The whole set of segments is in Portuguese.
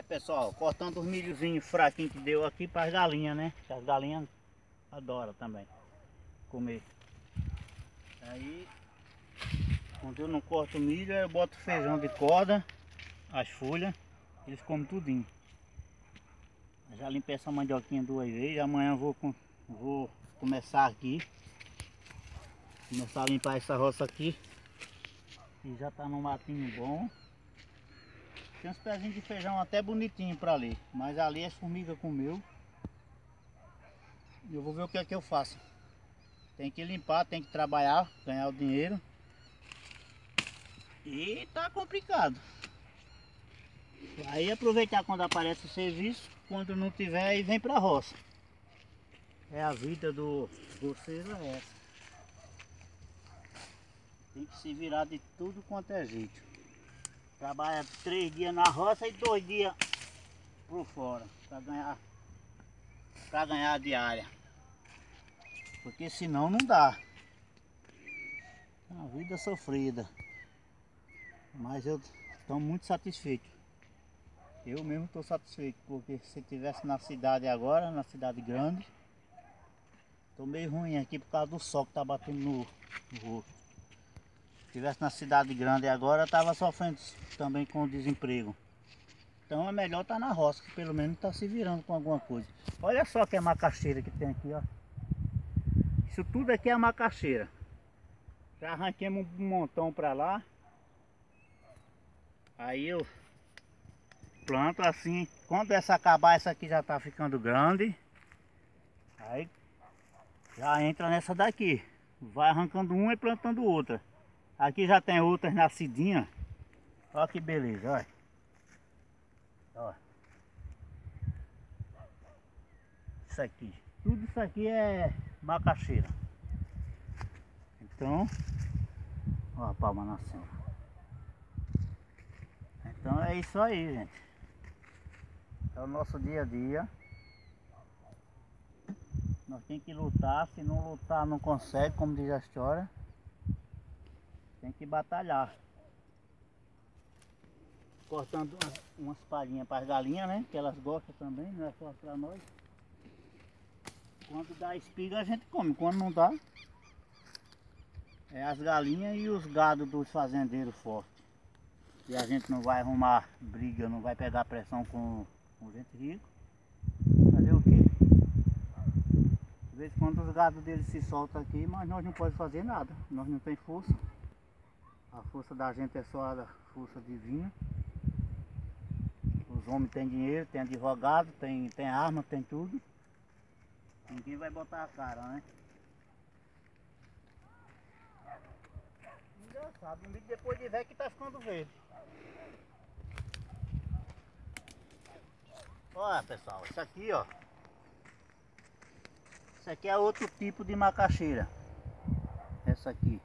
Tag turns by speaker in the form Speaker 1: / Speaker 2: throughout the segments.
Speaker 1: Aí pessoal, cortando os milhozinhos fraquinhos que deu aqui para as galinhas, né? As galinhas adoram também comer. Aí, quando eu não corto milho, eu boto feijão de corda, as folhas, eles comem tudinho. Já limpei essa mandioquinha duas vezes, amanhã vou, vou começar aqui. Começar a limpar essa roça aqui. E já tá no matinho bom. Tem uns pezinhos de feijão até bonitinho para ali. Mas ali as formigas comeu. Eu vou ver o que é que eu faço. Tem que limpar, tem que trabalhar, ganhar o dinheiro. E tá complicado. Aí aproveitar quando aparece o serviço, quando não tiver aí vem pra roça. É a vida do roceiro é essa. Tem que se virar de tudo quanto é jeito. Trabalha três dias na roça e dois dias por fora. Para ganhar, pra ganhar a diária. Porque senão não dá. É uma vida sofrida. Mas eu estou muito satisfeito. Eu mesmo estou satisfeito, porque se tivesse na cidade agora, na cidade grande, estou meio ruim aqui por causa do sol que está batendo no, no rosto. Se tivesse na cidade grande agora, estava sofrendo também com o desemprego. Então é melhor estar tá na roça, que pelo menos está se virando com alguma coisa. Olha só que é macaxeira que tem aqui, ó. Isso tudo aqui é macaxeira. Já arranquemos um montão para lá. Aí eu planto assim. Quando essa acabar, essa aqui já está ficando grande. Aí já entra nessa daqui. Vai arrancando uma e plantando outra. Aqui já tem outras nascidinhas. Olha que beleza, olha. Isso aqui. Tudo isso aqui é macaxeira. Então, ó a palma nascendo. Então é isso aí, gente. É o nosso dia a dia. Nós temos que lutar, se não lutar não consegue, como diz a história. Tem que batalhar. Cortando umas, umas palhinhas para as galinhas, né? Que elas gostam também, não é só para nós. Quando dá espiga a gente come, quando não dá, é as galinhas e os gados dos fazendeiros fortes. E a gente não vai arrumar briga, não vai pegar pressão com, com gente rica. Fazer o quê? De vez em quando os gados deles se soltam aqui, mas nós não podemos fazer nada. Nós não temos força. A força da gente é só a força divina. Os homens têm dinheiro, têm advogado, tem, tem arma, tem tudo. Ninguém vai botar a cara, né? Engraçado, um depois de ver que tá ficando verde. Olha pessoal, isso aqui ó. Isso aqui é outro tipo de macaxeira. Essa aqui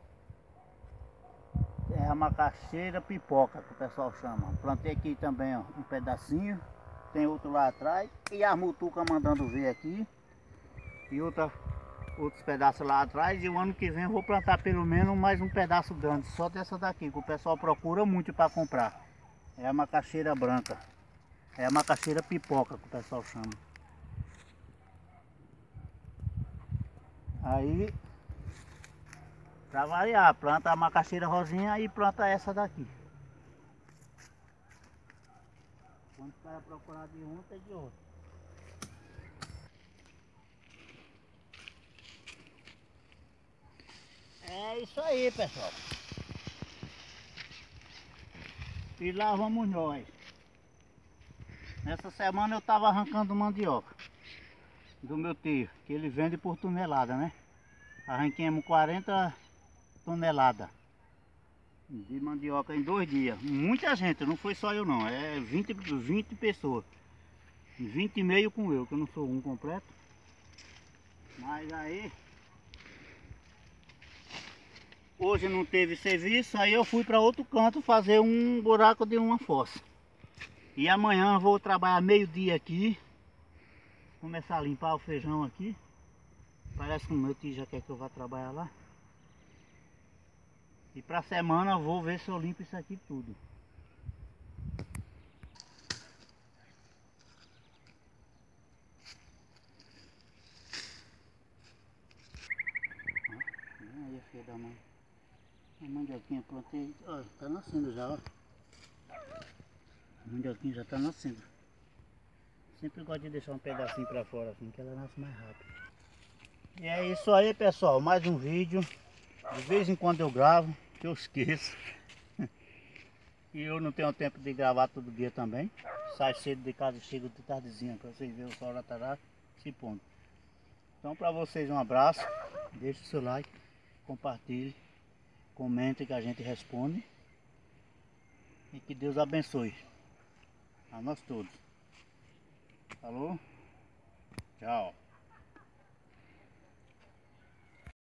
Speaker 1: macaxeira pipoca que o pessoal chama. Plantei aqui também ó, um pedacinho, tem outro lá atrás e a mutuca mandando ver aqui e outra, outros pedaços lá atrás e o ano que vem eu vou plantar pelo menos mais um pedaço grande, só dessa daqui que o pessoal procura muito para comprar. É a macaxeira branca. É a macaxeira pipoca que o pessoal chama. Aí Pra variar, planta a macaxeira rosinha e planta essa daqui. Quando cara procurar de um, tem de outro. É isso aí, pessoal. E lá vamos nós. Nessa semana eu estava arrancando mandioca do meu tio, que ele vende por tonelada, né? Arranquemos 40 tonelada de mandioca em dois dias. Muita gente, não foi só eu não, é 20, 20 pessoas. 20 e meio com eu, que eu não sou um completo. Mas aí hoje não teve serviço, aí eu fui para outro canto fazer um buraco de uma fossa. E amanhã vou trabalhar meio dia aqui. Começar a limpar o feijão aqui. Parece que o meu tio já quer que eu vá trabalhar lá. E pra semana eu vou ver se eu limpo isso aqui tudo. Aí a filha da mãe. A mandioquinha plantei. Olha, tá nascendo já, ó. A mandioquinha já tá nascendo. Sempre gosto de deixar um pedacinho pra fora assim, que ela nasce mais rápido. E é isso aí pessoal, mais um vídeo. De vez em quando eu gravo que eu esqueço. e eu não tenho tempo de gravar todo dia também. Sai cedo de casa e chego de tardezinha, para vocês verem o sol já se pondo. Então para vocês um abraço. Deixe o seu like, compartilhe, comente que a gente responde. E que Deus abençoe a nós todos. Falou? Tchau.